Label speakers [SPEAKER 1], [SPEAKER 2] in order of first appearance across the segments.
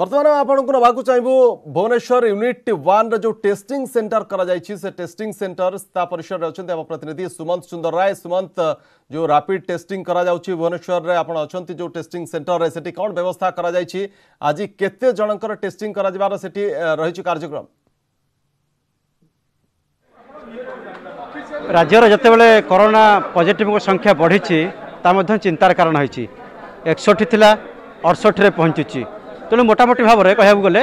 [SPEAKER 1] ବର୍ତ୍ତମାନ ଆପଣଙ୍କୁ ନେବାକୁ ଚାହିଁବୁ ଭୁବନେଶ୍ୱର ୟୁନିଟ୍ ୱାନ୍ର ଯେଉଁ ଟେଷ୍ଟିଂ ସେଣ୍ଟର କରାଯାଇଛି ସେ ଟେଷ୍ଟିଂ ସେଣ୍ଟର ସ୍ଥା ପରିସରରେ ଅଛନ୍ତି ଆମ ପ୍ରତିନିଧି ସୁମନ୍ତ ସୁନ୍ଦର ରାୟ ସୁମନ୍ତ ଯେଉଁ ରାପିଡ୍ ଟେଷ୍ଟିଂ କରାଯାଉଛି ଭୁବନେଶ୍ୱରରେ ଆପଣ ଅଛନ୍ତି ଯେଉଁ ଟେଷ୍ଟିଂ ସେଣ୍ଟରରେ ସେଠି କ'ଣ ବ୍ୟବସ୍ଥା କରାଯାଇଛି ଆଜି କେତେ ଜଣଙ୍କର ଟେଷ୍ଟିଂ କରାଯିବାର ସେଠି ରହିଛି କାର୍ଯ୍ୟକ୍ରମ
[SPEAKER 2] ରାଜ୍ୟର ଯେତେବେଳେ କରୋନା ପଜିଟିଭଙ୍କ ସଂଖ୍ୟା ବଢ଼ିଛି ତା ମଧ୍ୟ ଚିନ୍ତାର କାରଣ ହୋଇଛି ଏକଷଠି ଥିଲା ଅଠଷଠିରେ ପହଞ୍ଚୁଛି ତେଣୁ ମୋଟାମୋଟି ଭାବରେ କହିବାକୁ ଗଲେ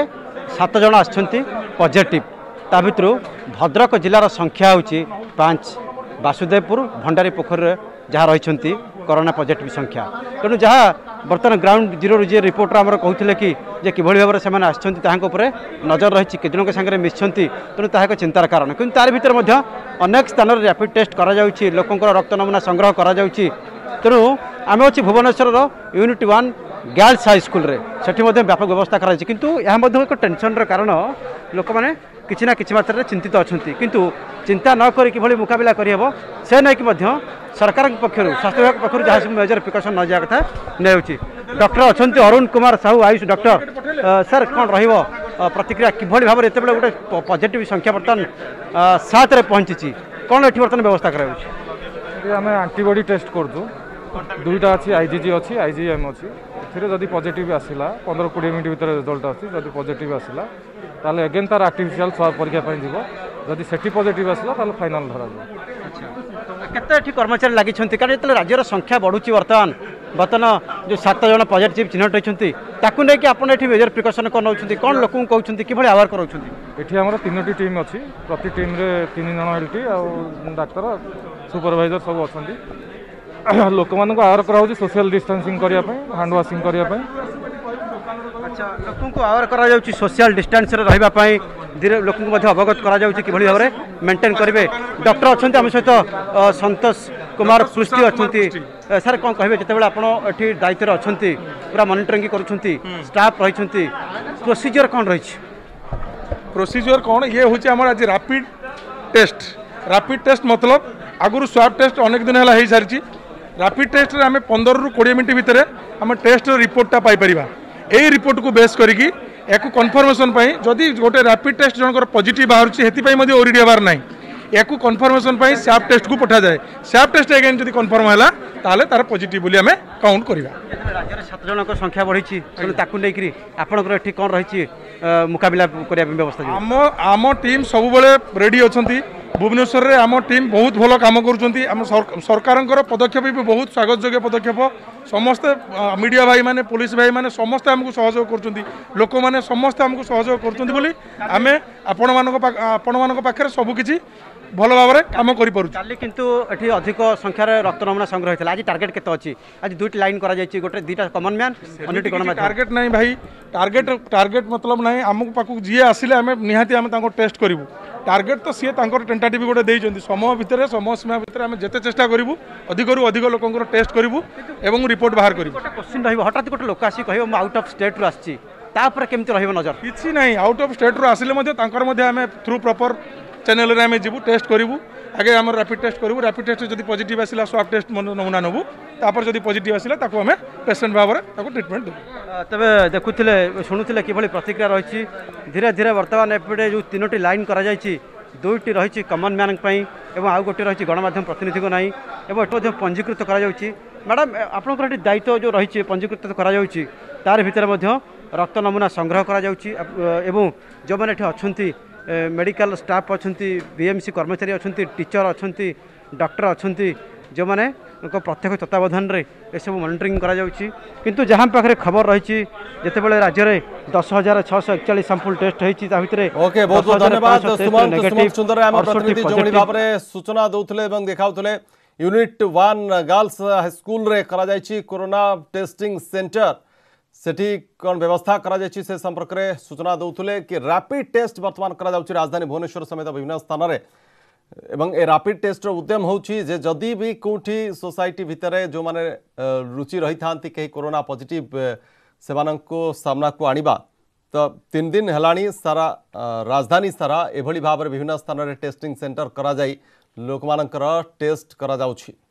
[SPEAKER 2] ସାତ ଜଣ ଆସିଛନ୍ତି ପଜିଟିଭ ତା ଭିତରୁ ଭଦ୍ରକ ଜିଲ୍ଲାର ସଂଖ୍ୟା ହେଉଛି ପାଞ୍ଚ ବାସୁଦେବପୁର ଭଣ୍ଡାରୀ ପୋଖରୀରେ ଯାହା ରହିଛନ୍ତି କରୋନା ପଜିଟିଭ୍ ସଂଖ୍ୟା ତେଣୁ ଯାହା ବର୍ତ୍ତମାନ ଗ୍ରାଉଣ୍ଡ ଜିରୋରୁ ଯିଏ ରିପୋର୍ଟର ଆମର କହୁଥିଲେ କି ଯେ କିଭଳି ଭାବରେ ସେମାନେ ଆସିଛନ୍ତି ତାହାଙ୍କ ଉପରେ ନଜର ରହିଛି କେତେଜଣଙ୍କ ସାଙ୍ଗରେ ମିଶିଛନ୍ତି ତେଣୁ ତାହା ଏକ ଚିନ୍ତାର କାରଣ କିନ୍ତୁ ତା ଭିତରେ ମଧ୍ୟ ଅନେକ ସ୍ଥାନରେ ର୍ୟାପିଡ଼ ଟେଷ୍ଟ କରାଯାଉଛି ଲୋକଙ୍କର ରକ୍ତ ନମୁନା ସଂଗ୍ରହ କରାଯାଉଛି ତେଣୁ ଆମେ ଅଛି ଭୁବନେଶ୍ୱରର ୟୁନିଟ୍ ୱାନ୍ ଗାର୍ଲସ ହାଇସ୍କୁଲରେ ସେଠି ମଧ୍ୟ ବ୍ୟାପକ ବ୍ୟବସ୍ଥା କରାଯାଇଛି କିନ୍ତୁ ଏହା ମଧ୍ୟ ଏକ ଟେନସନର କାରଣ ଲୋକମାନେ କିଛି ନା କିଛି ମାତ୍ରାରେ ଚିନ୍ତିତ ଅଛନ୍ତି କିନ୍ତୁ ଚିନ୍ତା ନ କରି କିଭଳି ମୁକାବିଲା କରିହେବ ସେ ନେଇକି ମଧ୍ୟ ସରକାରଙ୍କ ପକ୍ଷରୁ ସ୍ୱାସ୍ଥ୍ୟ ବିଭାଗ ପକ୍ଷରୁ ଯାହା ସବୁ ମେଜର ପ୍ରିକସନ୍ ନିଆଯିବା କଥା ନିଆଯାଉଛି ଡକ୍ଟର ଅଛନ୍ତି ଅରୁଣ କୁମାର ସାହୁ ଆୟୁଷ ଡକ୍ଟର ସାର୍ କ'ଣ ରହିବ ପ୍ରତିକ୍ରିୟା କିଭଳି ଭାବରେ ଯେତେବେଳେ ଗୋଟେ ପଜିଟିଭ ସଂଖ୍ୟା ବର୍ତ୍ତମାନ ସାତରେ ପହଞ୍ଚିଛି କ'ଣ ଏଠି ବର୍ତ୍ତମାନ ବ୍ୟବସ୍ଥା କରାଯାଉଛି
[SPEAKER 3] ଆମେ ଆଣ୍ଟିବଡି ଟେଷ୍ଟ କରୁଛୁ ଦୁଇଟା ଅଛି ଆଇଜିଜି ଅଛି ଆଇଜିଏମ୍ ଅଛି এর যদি পজিটিভ আসিলা পনেরো কোড়ি মিনিট ভিতরে রেজল্ট আসছে যদি পজিটিভ আসিলা তাহলে এগেন তার আর্টিফিসিয়াল সোয়া পরীক্ষা পাই যাব যদি সেটি পজিটিভ আসিলা তাহলে ফাইনাল
[SPEAKER 2] ধরা যাব কেতে এটি কর্মচারী লাগিছেন কারণ যেতে রাজ্যের সংখ্যা বড়ুচি বর্তমান বর্তমান যে সাত জন পজিটিভ চিহ্নট হয়েছেন তাকে নিয়ে আপনার এটি মেজর প্রিকসন কম নেওয়া কম লোক কৌন কিভাবে
[SPEAKER 3] আওয়ার করাচ্ছেন এটি আমার তিনোটি টিম অছি প্রতি টিম্রে তিন জন এলটি আ ডাক্তার সুপরভাইজর সব অনেক लोक मान आवर करा सोशल डिस्टेंसिंग करने हैंड वाशिंग करने
[SPEAKER 2] लोक आवर कर सोशियाल डिस्टास धीरे लोक अवगत कर मेन्टेन करेंगे डक्टर अच्छा आम सहित सतोष कुमार पुष्टि अच्छा सर कौन कहे जो आपकी दायित्व अच्छा पूरा मनिटरिंग स्टाफ रही प्रोसीजर कौन रही प्रोसीजर कौन ये हूँ आम आज रापिड टेस्ट रापिड टेस्ट
[SPEAKER 4] मतलब आगुरी स्वाब टेस्ट अनेक दिन है सारी ରାପିଡ଼ ଟେଷ୍ଟରେ ଆମେ ପନ୍ଦରରୁ କୋଡ଼ିଏ ମିନିଟ୍ ଭିତରେ ଆମେ ଟେଷ୍ଟର ରିପୋର୍ଟଟା ପାଇପାରିବା ଏଇ ରିପୋର୍ଟକୁ ବେସ୍ କରିକି ଏହାକୁ କନଫର୍ମେସନ୍ ପାଇଁ ଯଦି ଗୋଟେ ରାପିଡ଼ ଟେଷ୍ଟ ଜଣଙ୍କର ପଜିଟିଭ୍ ବାହାରୁଛି ସେଥିପାଇଁ ମଧ୍ୟ ଓରିଡ଼ି ହେବାର ନାହିଁ ଏହାକୁ କନଫର୍ମେସନ୍ ପାଇଁ ସ୍ୟାପ୍ ଟେଷ୍ଟକୁ ପଠାଯାଏ ସ୍ୟାପ୍ ଟେଷ୍ଟ ଏଗେନ୍ ଯଦି କନଫର୍ମ ହେଲା ତାହେଲେ ତା'ର ପଜିଟିଭ୍ ବୋଲି ଆମେ କାଉଣ୍ଟ କରିବା
[SPEAKER 2] ରାଜ୍ୟରେ ସାତ ଜଣଙ୍କ ସଂଖ୍ୟା ବଢ଼ିଛି ତେଣୁ ତାକୁ ନେଇକରି ଆପଣଙ୍କର ଏଠି କ'ଣ ରହିଛି ମୁକାବିଲା କରିବା ପାଇଁ ବ୍ୟବସ୍ଥା
[SPEAKER 4] ଆମ ଆମ ଟିମ୍ ସବୁବେଳେ ରେଡ଼ି ଅଛନ୍ତି ଭୁବନେଶ୍ୱରରେ ଆମ ଟିମ୍ ବହୁତ ଭଲ କାମ କରୁଛନ୍ତି ଆମ ସରକାରଙ୍କର ପଦକ୍ଷେପ ବି ବହୁତ ସ୍ୱାଗତଯୋଗ୍ୟ ପଦକ୍ଷେପ ସମସ୍ତେ ମିଡ଼ିଆ ଭାଇମାନେ ପୋଲିସ ଭାଇମାନେ ସମସ୍ତେ ଆମକୁ ସହଯୋଗ କରୁଛନ୍ତି ଲୋକମାନେ ସମସ୍ତେ ଆମକୁ ସହଯୋଗ କରୁଛନ୍ତି ବୋଲି ଆମେ ଆପଣମାନଙ୍କ ଆପଣମାନଙ୍କ ପାଖରେ ସବୁକିଛି ଭଲ ଭାବରେ କାମ କରିପାରୁଛୁ
[SPEAKER 2] କାଲି କିନ୍ତୁ ଏଠି ଅଧିକ ସଂଖ୍ୟାରେ ରକ୍ତ ନମୁନା ସଂଗ୍ରହ ହୋଇଥିଲା ଆଜି ଟାର୍ଗେଟ୍ କେତେ ଅଛି ଆଜି ଦୁଇଟି ଲାଇନ୍ କରାଯାଇଛି ଗୋଟେ ଏଇଟା କମନ୍ ମ୍ୟାନ୍ ଅନ୍ୟଟି ଗଣମାଧ୍ୟମ
[SPEAKER 4] ଟାର୍ଗେଟ୍ ନାହିଁ ଭାଇ ଟାର୍ଗେଟ୍ ଟାର୍ଗେଟ୍ ମତଲବ ନାହିଁ ଆମ ପାଖକୁ ଯିଏ ଆସିଲେ ଆମେ ନିହାତି ଆମେ ତାଙ୍କୁ ଟେଷ୍ଟ କରିବୁ ଟାର୍ଗେଟ୍ ତ ସିଏ ତାଙ୍କର ଟେଣ୍ଟାଟିଭ୍ ଗୋଟେ ଦେଇଛନ୍ତି ସମୟ ଭିତରେ ସମୟ ସୀମା ଭିତରେ ଆମେ ଯେତେ ଚେଷ୍ଟା କରିବୁ ଅଧିକରୁ ଅଧିକ ଲୋକଙ୍କର ଟେଷ୍ଟ କରିବୁ ଏବଂ ରିପୋର୍ଟ ବାହାର କରିବୁ
[SPEAKER 2] ଗୋଟେ କୋଶ୍ଚିନ୍ ରହିବ ହଠାତ୍ ଗୋଟେ ଲୋକ ଆସିକି କହିବ ମୁଁ ଆଉଟ୍ ଅଫ୍ ଷ୍ଟେଟ୍ରୁ ଆସିଛି ତାପରେ କେମିତି ରହିବ ନଜର
[SPEAKER 4] କିଛି ନାହିଁ ଆଉଟ୍ ଅଫ୍ ଷ୍ଟେଟ୍ରୁ ଆସିଲେ ମଧ୍ୟ ତାଙ୍କର ମଧ୍ୟ ଆମେ ଥ୍ରୁ ପ୍ରପର୍ ଚ୍ୟାନେଲ୍ରେ ଆମେ ଯିବୁ ଟେଷ୍ଟ କରିବୁ আগে আমার র্যাপিড টেস্ট করবু র্যাপিড টেস্ট যদি পজিটিভ আসলে সোয়াব টেস্ট নমুনা নেবু তারপর যদি পজিটিভ আসলে তাকে আমি পেসেন্ট ভাবে তাকে ট্রিটমেন্ট দেবু
[SPEAKER 2] তবে দেখুলে শুণুলে কিভাবে প্রতিক্রিয়া রয়েছে ধীরে ধীরে বর্তমানে এপটে যে তিনোটি লাইন করা যাই দুইটি রয়েছে কমন ম্যান এবং আউ গোটি রয়েছে গণমাধ্যম প্রতিনিধি নাই এবং এটি মধ্যে পঞ্জীকৃত করা যাচ্ছে ম্যাডাম আপনার এটি দায়িত্ব যে রয়েছে পঞ্জীকৃত করা যাচ্ছে তার ভিতরে মধ্য রক্ত নমুনা সংগ্রহ করা যাচ্ছে এবং যে এটি অনেক মেডিকাল স্টাଫ୍ ଅଛନ୍ତି ବିଏମ୍ସି କର୍ମଚାରୀ ଅଛନ୍ତି ଟିଚର ଅଛନ୍ତି ଡକ୍ଟର ଅଛନ୍ତି ଯେଉଁମାନେ ପ୍ରତ୍ୟକ୍ଷ ତତ୍ତ୍ୱାବଧାନରେ ଏସବୁ ମନିଟରିଂ କରାଯାଉଛି କିନ୍ତୁ ଯାହା ପାଖରେ ଖବର ରହିଛି ଯେତେବେଳେ ରାଜ୍ୟରେ ଦଶ ହଜାର ଛଅଶହ ଏକଚାଳିଶ ସାମ୍ପୁଲ ଟେଷ୍ଟ ହେଇଛି ତା ଭିତରେ
[SPEAKER 1] ଭାବରେ ସୂଚନା ଦେଉଥିଲେ ଏବଂ ଦେଖାଉଥିଲେ ୟୁନିଟ୍ ୱାନ୍ ଗାର୍ଲସ ହାଇସ୍କୁଲରେ କରାଯାଇଛି କରୋନା ଟେଷ୍ଟିଂ ସେଣ୍ଟର सेठी कौन व्यवस्था करा कर से संपर्क में सूचना दूसरे कि रैपिड टेस्ट वर्तमान करा कर राजधानी भुवनेश्वर समेत विभिन्न स्थान एवं ए रैपिड टेस्ट उद्यम हो जदि भी कौटी सोसाइटी भितर जो मैंने रुचि रही था कहीं कोरोना पजिट से सामना को आने तो तीन दिन है सारा राजधानी सारा ये भाव विभिन्न स्थान टेस्टिंग सेन्टर कर लोक मान टेस्ट कर